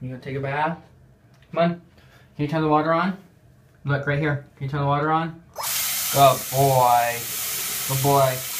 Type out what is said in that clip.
You gonna take a bath? Come on. Can you turn the water on? Look right here. Can you turn the water on? Good boy. Good boy.